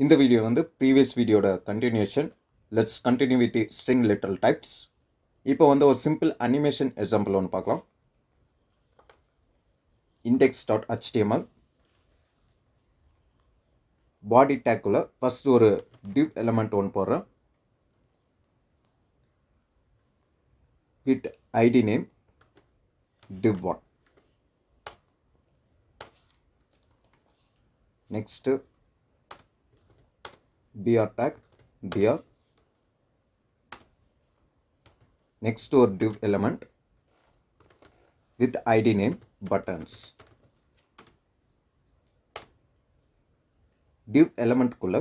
இந்த வீடியோ வந்து ப்ரீவியஸ் வீடியோட continuation let's continue with string literal types இப்போ வந்து ஒரு சிம்பிள் அனிமேஷன் எக்ஸாம்பிள் ஒன்று பார்க்கலாம். இண்டெக்ஸ் டாட் ஹெச்டிஎம்எல் பாடி டேக்குள்ளே ஃபஸ்ட் ஒரு டிவ் எலமெண்ட் ஒன்று போடுறேன். With ID name div one next br tag br next ஒரு div element with id name buttons div element குள்ள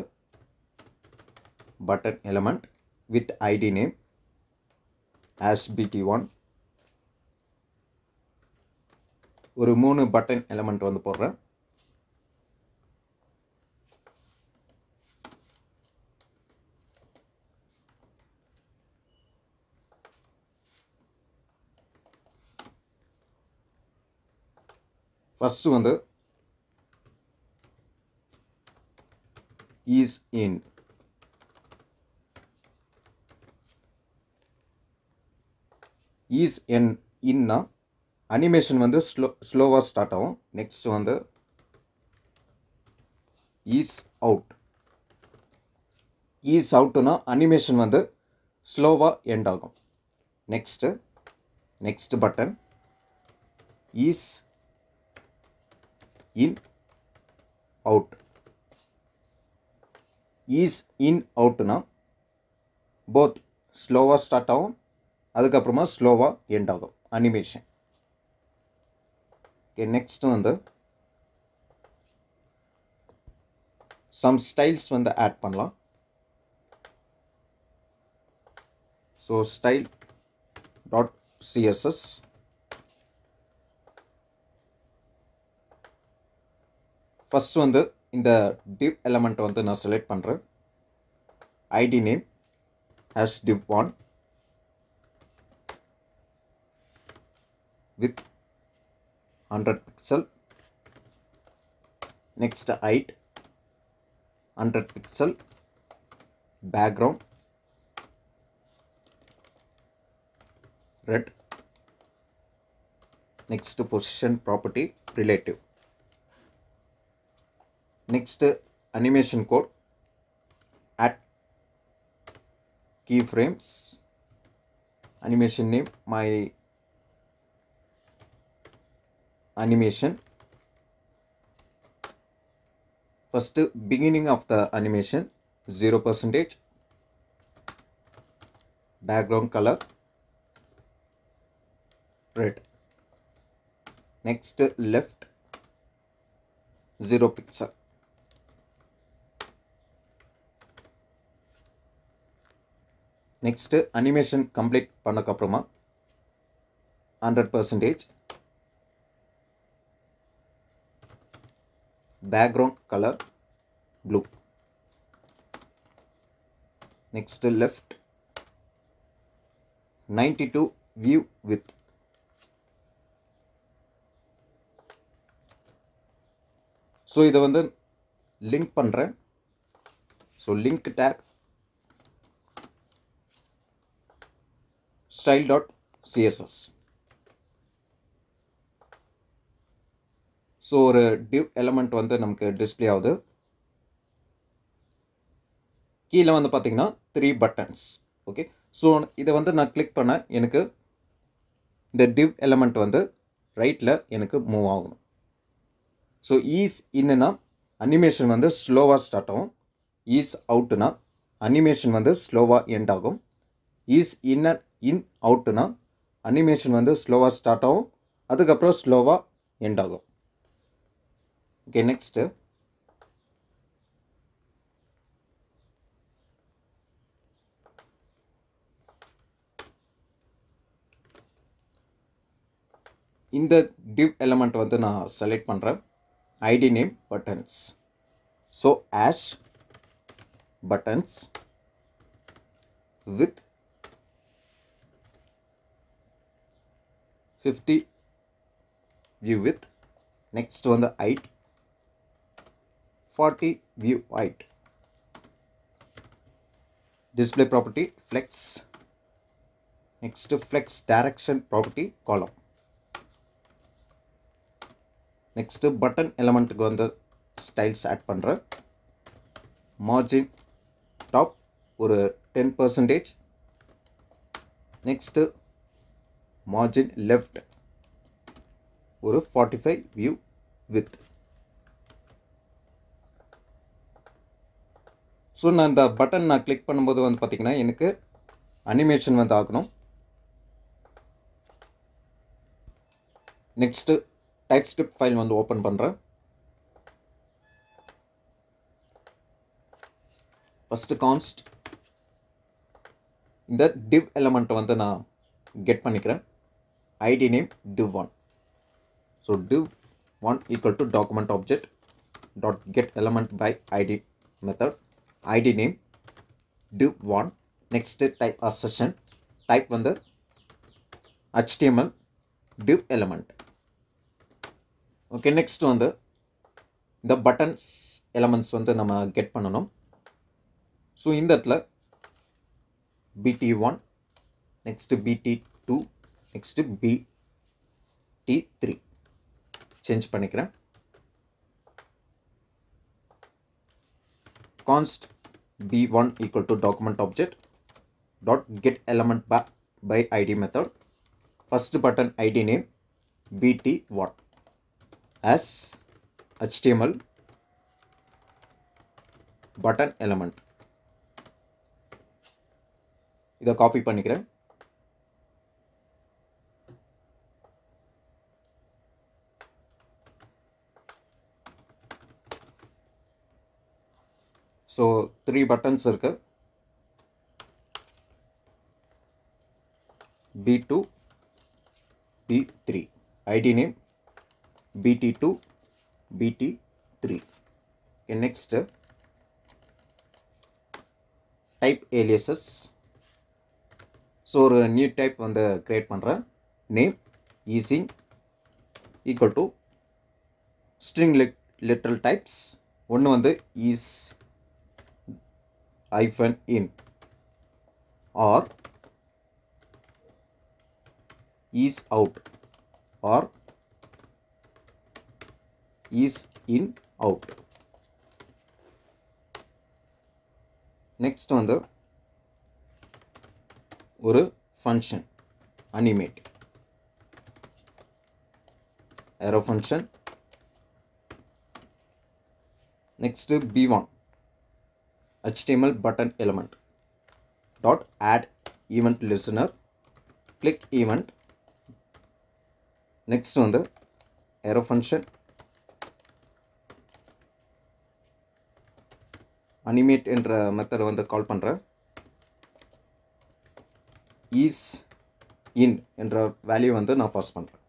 button element with id name as bt1 ஒரு மூணு button element வந்து போடுறேன் ஃபஸ்ட்டு வந்து ஈஸ் இன் ஈஸ் என் இன்னா animation வந்து slow ஸ்லோவாக ஸ்டார்ட் ஆகும். நெக்ஸ்ட் வந்து ஈஸ் அவுட் ஈஸ் அவுட்டுனா அனிமேஷன் வந்து ஸ்லோவாக எண்ட் ஆகும். Next next button ease in out. Ease in அவுட்னா both ஸ்லோவாக ஸ்டார்ட் ஆகும் அதுக்கப்புறமா ஸ்லோவாக எண்ட் ஆகும் அனிமேஷன் ஓகே நெக்ஸ்ட் வந்து சம் ஸ்டைல்ஸ் வந்து ஆட் பண்ணலாம். So style dot CSS first வந்து இந்த டிவ் எலமெண்ட்டை வந்து நான் செலக்ட் பண்ணுறேன் ID name hash div one with 100 pixel next height 100 pixel background red next position property relative next animation code. Add keyframes. Animation name my animation. First beginning of the animation 0 percentage. Background color red. Next left 0 pixel next animation complete பண்ணக்கப்புறமா hundred percentage background colour blue next left ninety two view width so இதை வந்து link பண்ணுறேன் so link tag style dot CSS so ஒரு div element வந்து நமக்கு display ஆகுது. கீழே வந்து பார்த்தீங்கன்னா த்ரீ பட்டன்ஸ் ஓகே ஸோ இதை வந்து நான் கிளிக் பண்ண எனக்கு இந்த டிவ் எலமெண்ட் வந்து ரைட்டில் எனக்கு மூவ் ஆகணும். ஸோ ஈஸ் இன்னுனா அனிமேஷன் வந்து ஸ்லோவாக ஸ்டார்ட் ஆகும். ஈஸ் அவுட்டுனா அனிமேஷன் வந்து ஸ்லோவாக எண்ட் ஆகும். ஈஸ் இன்னர் இன் அவுட்டுனா அனிமேஷன் வந்து ஸ்லோவாக ஸ்டார்ட் ஆகும். அதுக்கப்புறம் ஸ்லோவாக எண்ட் ஆகும். ஓகே நெக்ஸ்ட்டு இந்த டிவ் எலமெண்ட் வந்து நான் செலக்ட் பண்ணுறேன் ID name buttons so hash buttons width fifty view with next வந்து height 40 view height display property flex next flex direction property column next button elementக்கு வந்து styles add பண்ணுறேன் margin top ஒரு ten percentage next margin left ஒரு forty five view width so நான் இந்த button நான் click பண்ணும்போது வந்து பார்த்திங்கன்னா எனக்கு அனிமேஷன் வந்து ஆகணும். நெக்ஸ்ட்டு டைப் ஸ்கிரிப்ட் ஃபைல் வந்து ஓப்பன் பண்ணுறேன் ஃபஸ்ட்டு கான்ஸ்ட் இந்த டிவ் எலமெண்ட்டை வந்து நான் கெட் பண்ணிக்கிறேன். ID name div one so div one equal to document object dot get element by ID method ID name div one next type assertion type வந்து HTML div element okay next வந்து இந்த buttons elements வந்து நம்ம get பண்ணணும். So இந்த இடத்துல BT one next BT two next BT three change பண்ணிக்கிறேன். Const B one equal to document object dot get element by by ID method first button ID name BT one as HTML button element இதை copy பண்ணிக்கிறேன். So three buttons இருக்குது B two B three ID name BT2, BT3. Okay, next. Type aliases. So ஒரு new type வந்து create பண்ணுறேன் name easing equal to string lit literal types ஒன்று வந்து ease hyphen in or ease out or is in out. Next வந்து ஒரு function animate arrow function next B one HTML button element. Dot add event listener. Click event. Next வந்து arrow function. Animate என்ற மெத்தடை வந்து கால் பண்ணுறேன் is in என்ற value வந்து நான் பாஸ் பண்ணுறேன்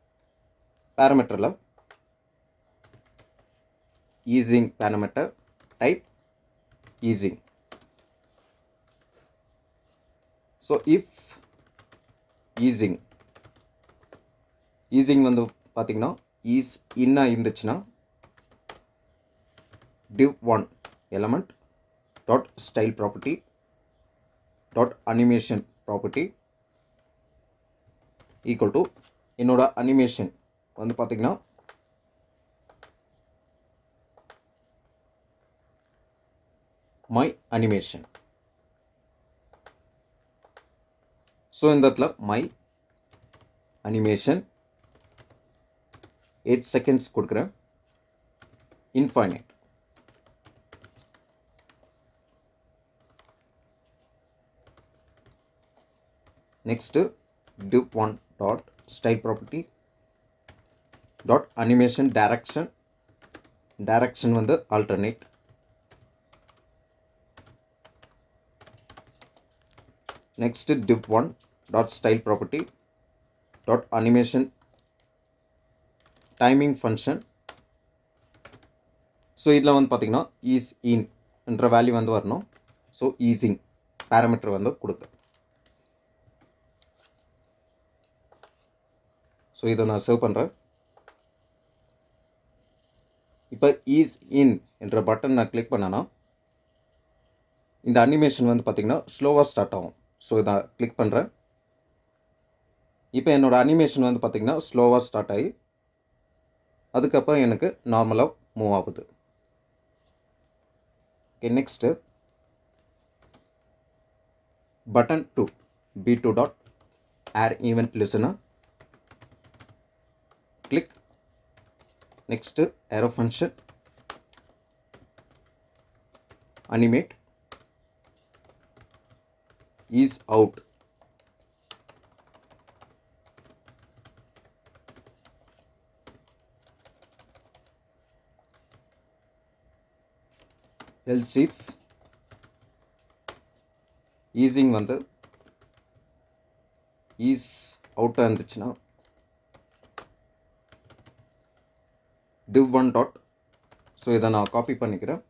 பேராமீட்டரில் easing parameter type easing so if easing easing வந்து பார்த்திங்கன்னா ஈஸ் இன்னாக இருந்துச்சுன்னா div one element dot style property dot animation property equal to என்னோட அனிமேஷன் வந்து பார்த்தீங்கன்னா மை அனிமேஷன் ஸோ இந்த இடத்துல மை அனிமேஷன் எயிட் செகண்ட்ஸ் கொடுக்குறேன் infinite next div one dot style property dot animation direction direction வந்து alternate next div one dot style property dot animation timing function so இதில் வந்து பார்த்திங்கன்னா is in என்ற value வந்து வரணும். ஸோ ஈஸிங் பேராமீட்டர் வந்து கொடுக்குறேன் ஸோ இதை நான் சேவ் பண்ணுறேன் இப்போ ஈஸ் இன் என்ற பட்டன் நான் கிளிக் பண்ணேன்னா இந்த அனிமேஷன் வந்து பார்த்திங்கன்னா ஸ்லோவாக ஸ்டார்ட் ஆகும். ஸோ இதை கிளிக் பண்ணுறேன் இப்போ என்னோடய அனிமேஷன் வந்து பார்த்திங்கன்னா ஸ்லோவாக ஸ்டார்ட் ஆகி அதுக்கப்புறம் எனக்கு நார்மலாக மூவ் ஆகுது. Okay next button two B two dot add event லிசனாக click next arrow function animate ease out else if easing வந்து ஈஸ் அவுட்டாக இருந்துச்சுன்னா div ஒன் டாட் ஸோ இதை நான் காப்பி பண்ணிக்கிறேன்.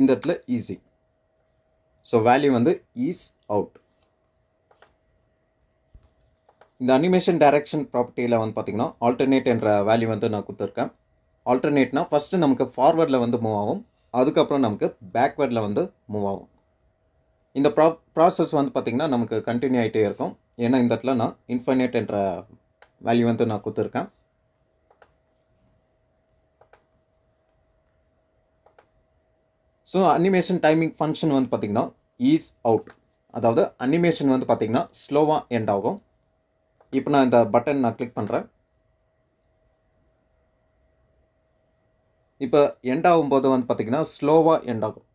இந்த இடத்துல ஈஸி ஸோ வேல்யூ வந்து ஈஸ் அவுட் இந்த அனிமேஷன் டைரக்ஷன் ப்ராப்பர்ட்டியில் வந்து பார்த்திங்கன்னா ஆல்டர்னேட் என்ற வேல்யூ வந்து நான் கொடுத்துருக்கேன். ஆல்டர்னேட்னா ஃபஸ்ட்டு நமக்கு ஃபார்வர்டில் வந்து மூவ் ஆகும். அதுக்கப்புறம் நமக்கு பேக்வேர்டில் வந்து மூவ் ஆகும். இந்த ப்ரா ப்ராசஸ் வந்து பார்த்திங்கன்னா நமக்கு கண்டினியூ ஆகிட்டே இருக்கும். ஏன்னா இந்த இடத்துல நான் இன்ஃபைனேட் என்ற வேல்யூ வந்து நான் கொடுத்துருக்கேன். ஸோ அனிமேஷன் டைமிங் ஃபங்க்ஷன் வந்து பார்த்திங்கன்னா ஈஸ் அவுட் அதாவது அனிமேஷன் வந்து பார்த்திங்கன்னா ஸ்லோவாக எண்ட் ஆகும். இப்போ நான் இந்த பட்டன் நான் கிளிக் பண்ணுறேன் இப்போ எண்ட் ஆகும்போது வந்து பார்த்திங்கன்னா ஸ்லோவாக எண்ட் ஆகும்.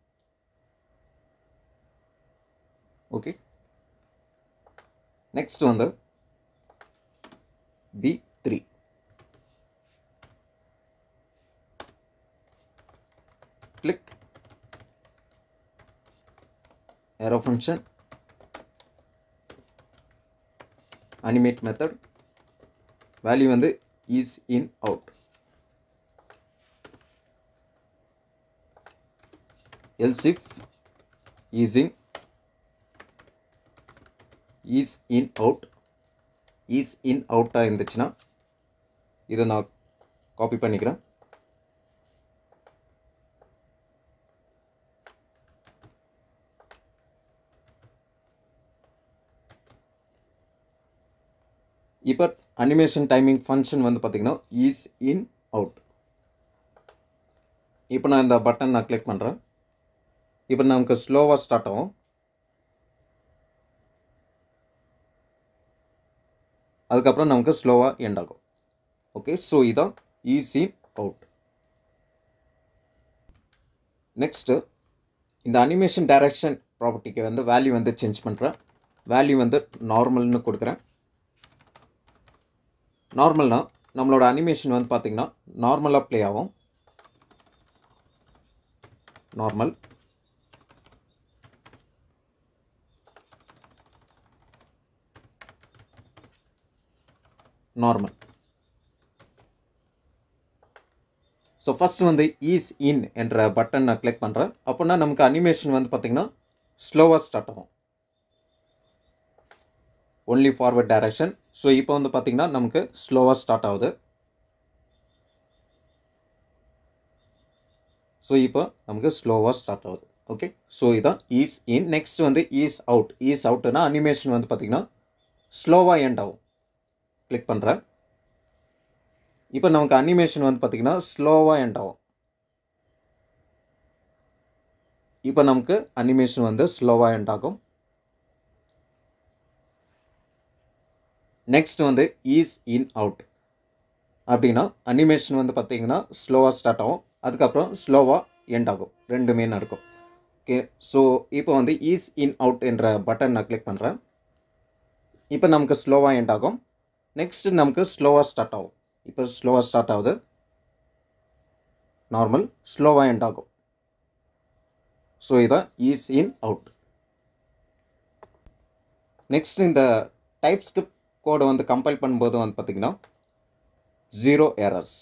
ஓகே நெக்ஸ்ட் வந்து B three click arrow function animate method value வந்து is in out else if is in is in out is in out இருந்துச்சுன்னா இதை நான் காப்பி பண்ணிக்கிறேன் இப்போ அனிமேஷன் டைமிங் ஃபங்க்ஷன் வந்து பார்த்திங்கன்னா இஸ் இன் அவுட் இப்போ நான் இந்த பட்டன் நான் கிளிக் பண்ணுறேன் இப்போ நமக்கு ஸ்லோவாக ஸ்டார்ட் ஆகும். அதுக்கப்புறம் நமக்கு ஸ்லோவாக எண்ட் ஆகும். ஓகே ஸோ இதான் ஈஸி இன் அவுட் நெக்ஸ்ட்டு இந்த அனிமேஷன் டைரக்ஷன் ப்ராப்பர்ட்டிக்கு வந்து வேல்யூ வந்து சேஞ்ச் பண்ணுறேன் வேல்யூ வந்து நார்மல்னு கொடுக்குறேன். நார்மல்னா நம்மளோட அனிமேஷன் வந்து பார்த்திங்கன்னா நார்மலாக ப்ளே ஆகும். நார்மல் நார்மல் ஸோ ஃபஸ்ட்டு வந்து ஈஸ் இன் என்ற பட்டன் நான் கிளிக் பண்ணுறேன் அப்படின்னா நமக்கு அனிமேஷன் வந்து பார்த்திங்கன்னா ஸ்லோவாக ஸ்டார்ட் ஆகும். ஒன்லி ஃபார்வர்ட் டைரக்ஷன் ஸோ இப்போ வந்து பார்த்திங்கன்னா நமக்கு ஸ்லோவாக ஸ்டார்ட் ஆகுது. ஸோ இப்போ நமக்கு ஸ்லோவாக ஸ்டார்ட் ஆகுது. ஓகே ஸோ இதான் ஈஸ் இன் நெக்ஸ்ட் வந்து ஈஸ் அவுட் ஈஸ் அவுட்னா அனிமேஷன் வந்து பார்த்திங்கன்னா ஸ்லோவாக எண்ட் ஆகும். கிளிக் பண்ணுறேன் இப்போ நமக்கு அனிமேஷன் வந்து பார்த்திங்கன்னா ஸ்லோவாக எண்ட் ஆகும். இப்போ நமக்கு அனிமேஷன் வந்து ஸ்லோவாக எண்ட் ஆகும். நெக்ஸ்ட் வந்து ஈஸ் இன் அவுட் அப்படின்னா அனிமேஷன் வந்து பார்த்திங்கன்னா ஸ்லோவாக ஸ்டார்ட் ஆகும். அதுக்கப்புறம் ஸ்லோவாக எண்ட் ஆகும். ரெண்டுமே நடக்கும். ஓகே ஸோ இப்போ வந்து ஈஸ் இன் அவுட் என்ற பட்டன் நான் கிளிக் பண்ணுறேன் இப்போ நமக்கு ஸ்லோவாக எண்ட் ஆகும். நெக்ஸ்ட் நமக்கு ஸ்லோவாக ஸ்டார்ட் ஆகும். இப்போ ஸ்லோவாக ஸ்டார்ட் ஆகுது. நார்மல் ஸ்லோவாக எண்ட் ஆகும். ஸோ இதான் ஈஸ் இன் அவுட் நெக்ஸ்ட் இந்த டைப் ஸ்கிரிப்ட் கோடை வந்து கம்பைல் பண்ணும்போது வந்து பார்த்திங்கன்னா ஜீரோ எரர்ஸ்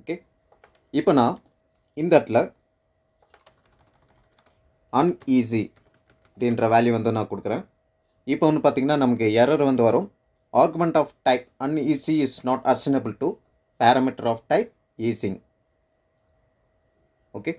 ஓகே இப்போ நான் இந்த இடத்துல அன்ஈஸி அப்படின்ற வேல்யூ வந்து நான் கொடுக்குறேன். இப்போ வந்து பார்த்திங்கன்னா நமக்கு எரர் வந்து வரும். Argument of type uneasy is not assignable to parameter of type easing okay